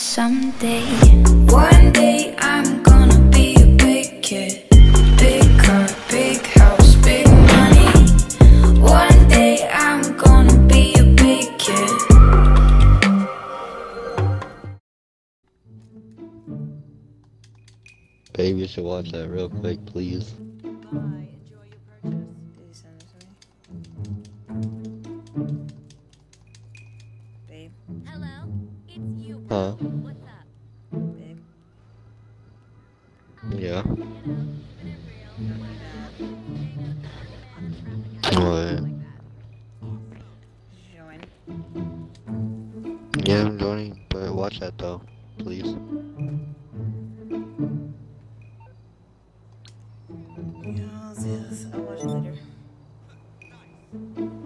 Someday, one day I'm gonna be a big kid. Big car, big house, big money. One day I'm gonna be a big kid. Babe, you should watch that real quick, please. Bye. Enjoy What? Join? Yeah, I'm joining, but watch that though, please. Yeah, I'll see this. I'll watch it later.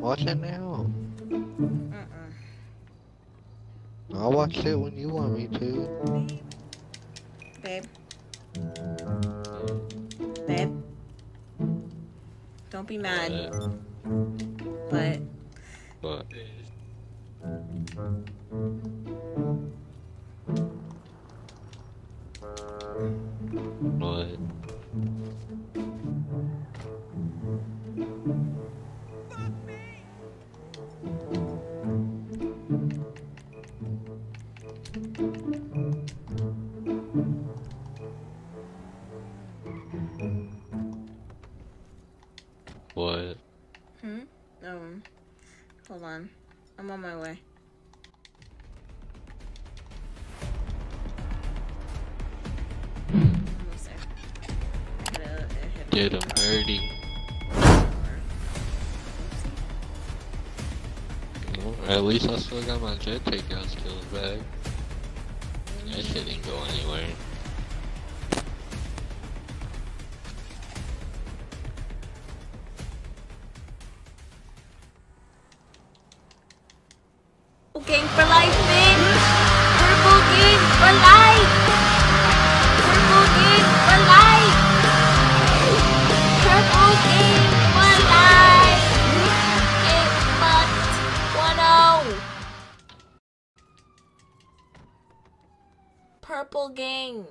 Watch it now. Mm-mm. I'll watch it when you want me to. Babe. Babe. Don't be mad, but What? Get him. Well, At least I still got my jet takeout skills back. That shit didn't go anywhere. Gang for life, man! Purple gang for life! Purple gang!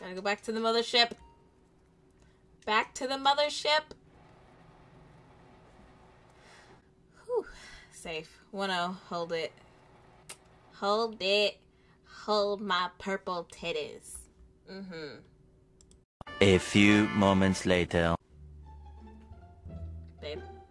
Gotta go back to the mothership. Back to the mothership. Whew. Safe. 1 0. Hold it. Hold it. Hold my purple titties. Mm hmm. A few moments later. Babe. Babe.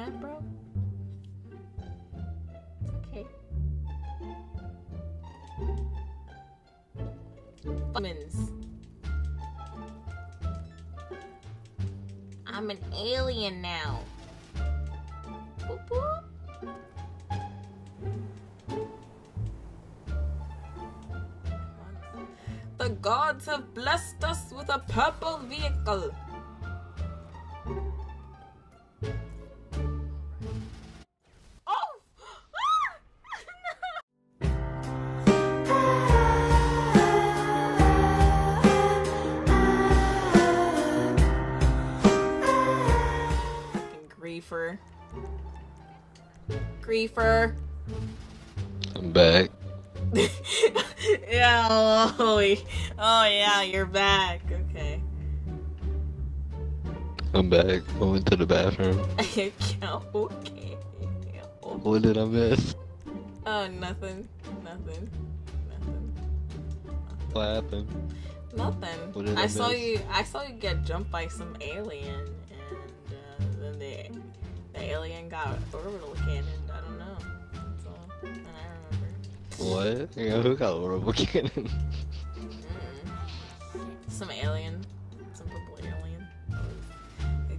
Mad, bro? Okay. Humans. I'm an alien now. Boop, boop. The gods have blessed us with a purple vehicle. Griefer. Griefer. I'm back. yeah, oh, oh yeah, you're back. Okay. I'm back. I went to the bathroom. okay. What did I miss? oh, nothing. Nothing. Nothing. What happened? Nothing. What did I I saw you. I saw you get jumped by some alien, alien got orbital cannon. I don't know. That's all that I remember. What? Yeah, who got horrible cannon? Mm. Some alien, some purple alien,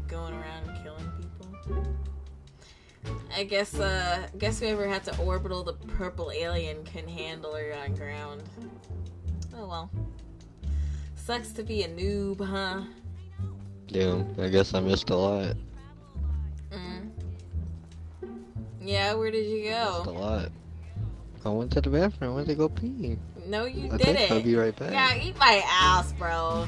going around and killing people. I guess. Uh, guess whoever had to orbital the purple alien couldn't handle her on ground. Oh well. Sucks to be a noob, huh? Damn, I guess I missed a lot. Yeah, where did you go? a lot. I went to the bathroom. I went to go pee. No, you I think I'll be right back. Yeah, eat my ass, bro.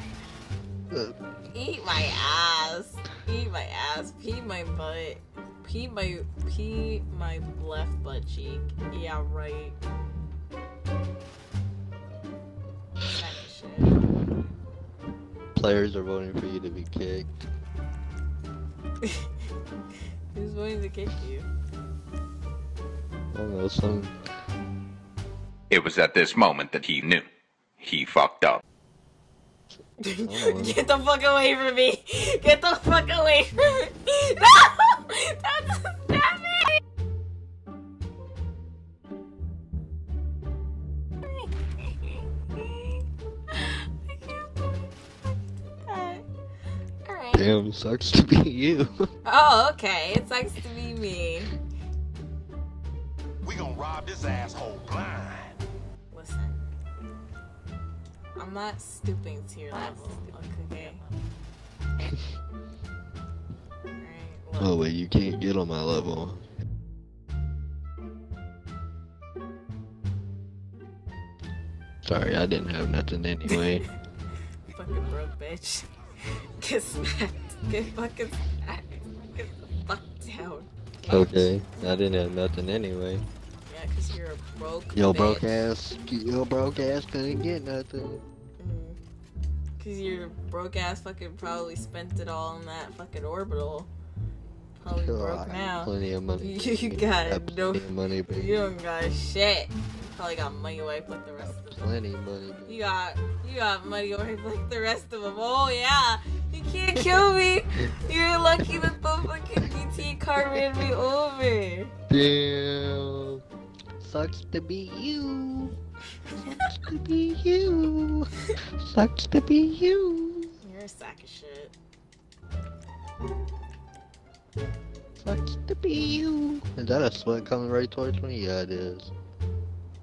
Uh, Eat my ass. Eat my ass. Pee my butt. Pee my pee my left butt cheek. Yeah, right. Players are voting for you to be kicked. Who's voting to kick you? I don't know, some It was at this moment that he knew. He fucked up. Get the fuck away from me! Get the fuck away from me! No! That's stop it! I can't believe that. Alright. damn sucks to be you. Oh, okay. It sucks to be me. We gonna rob this asshole blind. Listen. I'm not stooping to your level, okay? Alright, oh, look. oh wait, you can't get on my level. Sorry, I didn't have nothing anyway. Fucking broke bitch. Get smacked. Get fucking smacked. Get the fuck down. okay, I didn't have nothing anyway. Yeah, cause you're a broke Yo bitch. broke ass, yo broke ass couldn't get nothing. Because Mm. Cause your broke ass fucking probably spent it all on that fucking orbital. Probably Yo, broke now. Plenty of money. You got no- money, baby. You don't got shit. Probably got money wipe like the rest of them. Plenty of money. baby. You got you got money wipe like the rest of them. Oh yeah, you can't kill me. You're lucky that the fucking BT car ran me over. Damn. Sucks to be you. Sucks to be you. Sucks to be you. You're a sack of shit. Sucks to be you. Is that a sweat coming right towards me? Yeah, it is.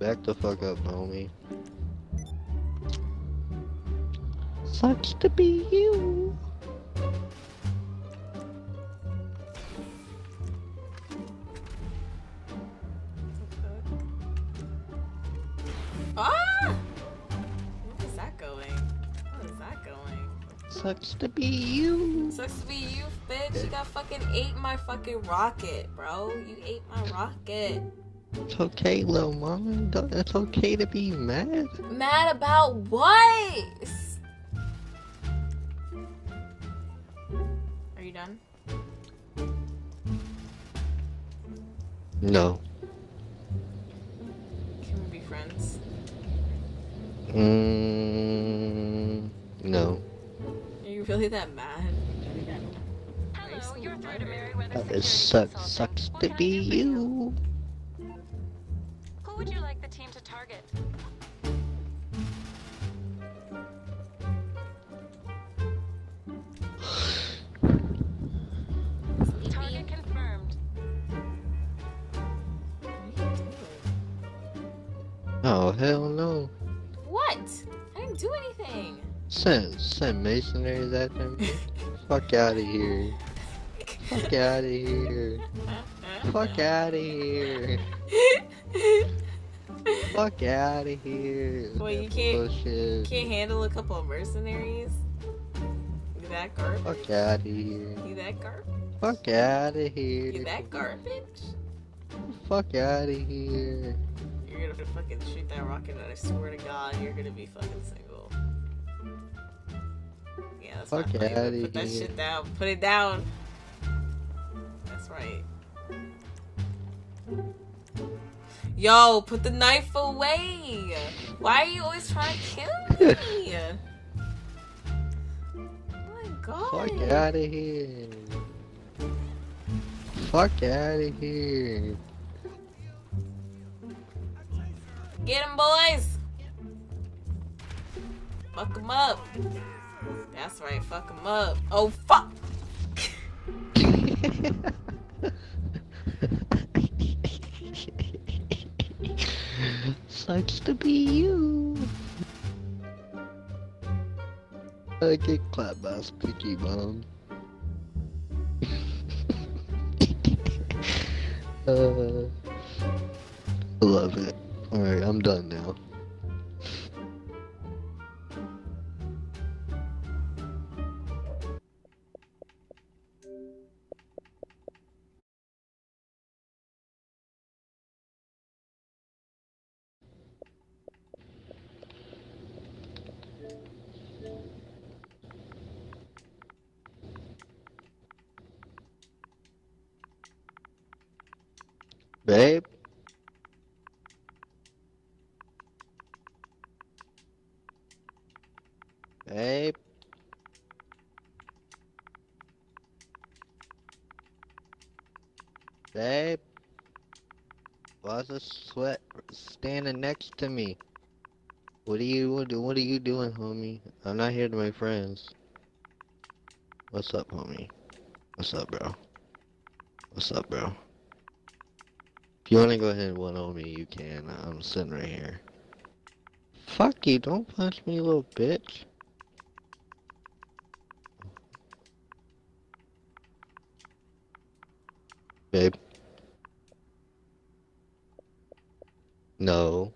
Back the fuck up, homie. Sucks to be you. Going? Sucks to be you. Sucks to be you, bitch. You got fucking ate my fucking rocket, bro. You ate my rocket. It's okay, little mama. It's okay to be mad. Mad about what? Are you done? No. Can we be friends? Mm, really that mad? Hello, you're through to Merryweather It Security sucks, sucks to be you? you. Who would you like the team to target? Target confirmed. What are you doing? Oh hell no. Send send masonry that me. Fuck out of here. Fuck out of here. Fuck out of here. Fuck out of here. Wait, you can't- Bullshit. Can't handle a couple of mercenaries? You that garbage? Fuck out of here. You that garbage? Fuck out of here. You that garbage? Fuck out of here. You're gonna fucking shoot that rocket and I swear to God, you're gonna be fucking single. Yeah, that's Fuck not Put that shit down. Put it down. That's right. Yo, put the knife away. Why are you always trying to kill me? oh my god. Fuck out of here. Fuck out of here. Get him, boys! Fuck him up. That's right, fuck him up. Oh, fuck! Sucks to be you. I get clapped by a sticky bomb. uh, love it. Alright, I'm done now. Babe? Babe? Babe? Why's the sweat standing next to me? What are you what are you doing, homie? I'm not here to make friends. What's up, homie? What's up, bro? What's up, bro? You wanna go ahead and one on me, you can. I'm sitting right here. Fuck you, don't punch me, little bitch. Babe. No.